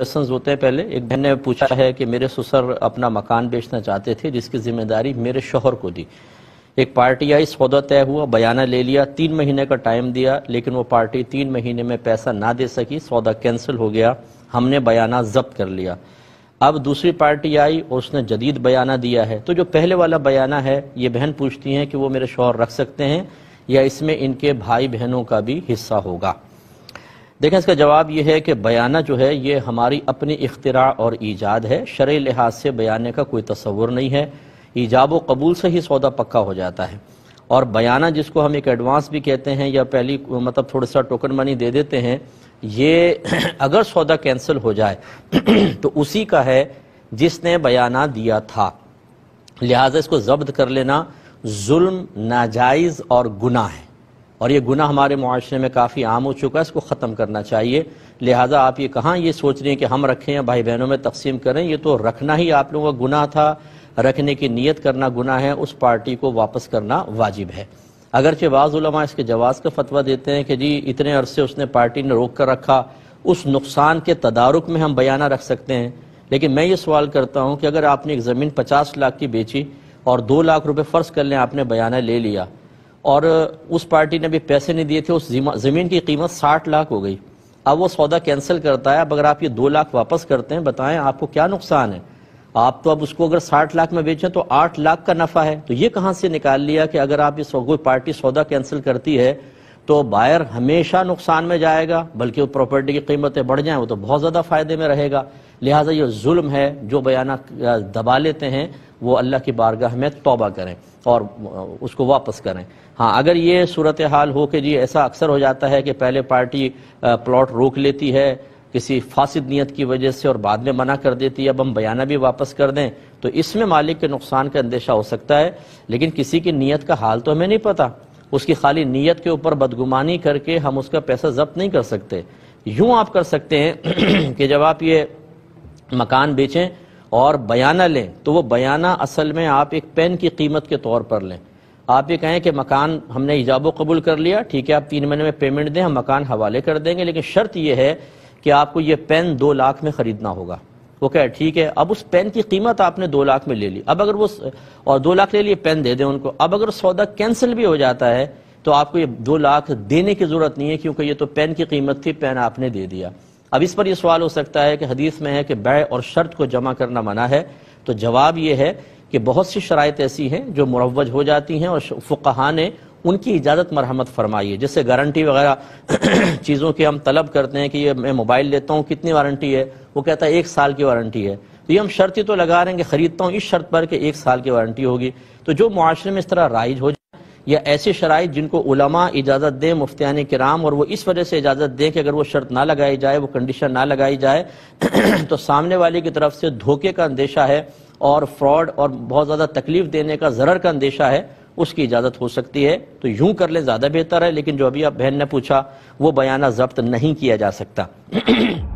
Question होते हैं पहले। एक बहन ने पूछा है कि मेरे ससुर अपना मकान बेचना चाहते थे, जिसकी ज़िम्मेदारी मेरे शोहर को दी। एक पार्टी आई, सौदा तय हुआ, बयाना ले लिया, तीन महीने का टाइम दिया, लेकिन वो पार्टी तीन महीने में पैसा ना दे सकी, सौदा कैंसिल हो गया, हमने बयाना जब्त कर लिया। अब दूसरी पार्टी आई और उसने जदीद बयाना दिया है। तो जो पहले वाला बयाना है, ये बहन पूछती हैं कि वो मेरे शोहर रख सकते हैं, या इसमें इनके भाई बहनों का भी हिस्सा होगा। देखें, इसका जवाब यह है कि बयाना जो है, ये हमारी अपनी इख्तरा और ईजाद है। शर लिहाज से बयाने का कोई तस्वुर नहीं है। ईजाब कबूल से ही सौदा पक्का हो जाता है। और बयाना जिसको हम एक एडवांस भी कहते हैं या पहली मतलब थोड़ा सा टोकन मनी दे देते हैं, ये अगर सौदा कैंसिल हो जाए तो उसी का है जिसने बयाना दिया था। लिहाजा इसको जब्त कर लेना जुल्म, नाजायज़ और गुनाह है। और ये गुना हमारे माशरे में काफ़ी आम हो चुका है, इसको ख़त्म करना चाहिए। लिहाजा आप ये कहाँ ये सोच रहे हैं कि हम रखें या भाई बहनों में तकसीम करें, ये तो रखना ही आप लोगों का गुना था। रखने की नीयत करना गुना है, उस पार्टी को वापस करना वाजिब है। अगरचे बाज़ुलमा इसके जवाब का फतवा देते हैं कि जी, इतने अरसे उसने पार्टी ने रोक कर रखा, उस नुकसान के तदारक में हम बयाना रख सकते हैं। लेकिन मैं ये सवाल करता हूँ कि अगर आपने एक ज़मीन पचास लाख की बेची और दो लाख रुपये फ़र्ज़ कर लें, आपने बयाना ले लिया और उस पार्टी ने भी पैसे नहीं दिए थे, उस ज़मीन की कीमत साठ लाख हो गई। अब वो सौदा कैंसिल करता है, अब अगर आप ये दो लाख वापस करते हैं, बताएँ आपको क्या नुकसान है? आप तो अब उसको अगर साठ लाख में बेचें तो आठ लाख का नफा है। तो ये कहाँ से निकाल लिया कि अगर आप इस कोई पार्टी सौदा कैंसिल करती है तो बायर हमेशा नुकसान में जाएगा, बल्कि वो प्रॉपर्टी की कीमतें बढ़ जाएँ, वो तो बहुत ज़्यादा फ़ायदे में रहेगा। लिहाजा ये जुल्म है, जो बयाना दबा लेते हैं, वो अल्लाह की बारगाह में तोबा करें और उसको वापस करें। हाँ अगर ये सूरत हाल हो कि जी ऐसा अक्सर हो जाता है कि पहले पार्टी प्लॉट रोक लेती है, किसी फासिद नीयत की वजह से और बाद में मना कर देती है, अब हम बयाना भी वापस कर दें तो इसमें मालिक के नुकसान का अंदेशा हो सकता है, लेकिन किसी की नीयत का हाल तो हमें नहीं पता। उसकी खाली नीयत के ऊपर बदगुमानी करके हम उसका पैसा जब्त नहीं कर सकते। यूँ आप कर सकते हैं कि जब आप ये मकान बेचें और बयाना लें तो वो बयाना असल में आप एक पेन की कीमत के तौर पर लें। आप ये कहें कि मकान हमने इजाबो कबूल कर लिया, ठीक है, आप तीन महीने में पेमेंट दें, हम मकान हवाले कर देंगे, लेकिन शर्त यह है कि आपको ये पेन दो लाख में खरीदना होगा। वो कहे, ठीक है, अब उस पेन की कीमत आपने दो लाख में ले ली। अब अगर वो और दो लाख ले लिए, पेन दे दें उनको। अब अगर सौदा कैंसिल भी हो जाता है तो आपको ये दो लाख देने की ज़रूरत नहीं है, क्योंकि ये तो पेन की कीमत थी, पेन आपने दे दिया। अब इस पर यह सवाल हो सकता है कि हदीस में है कि बै और शर्त को जमा करना मना है। तो जवाब यह है कि बहुत सी शराइ ऐसी हैं जो मुरवज हो जाती हैं और फ़ुकहा ने उनकी इजाज़त मरहमत फरमाई है। जैसे गारंटी वगैरह चीज़ों की हम तलब करते हैं कि ये मैं मोबाइल लेता हूँ, कितनी वारंटी है? वो कहता है, एक साल की वारंटी है। तो ये हम शर्त ही तो लगा रहे हैं कि खरीदता हूँ, इस शर्त पर कि एक साल की वारंटी होगी। तो जो मुआरे में इस तरह राइज हो या ऐसी शराइ जिनको उलमा इजाज़त दें, मुफ्तियान कराम, और वो इस वजह से इजाज़त दें कि अगर वो शर्त ना लगाई जाए, वो कंडीशन ना लगाई जाए तो सामने वाले की तरफ़ से धोखे का अंदेशा है और फ्रॉड और बहुत ज़्यादा तकलीफ़ देने का ज़र का अंदेशा है, उसकी इजाज़त हो सकती है। तो यूँ कर ले, ज़्यादा बेहतर है, लेकिन जो अभी आप बहन ने पूछा, वो बयाना जब्त नहीं किया जा सकता।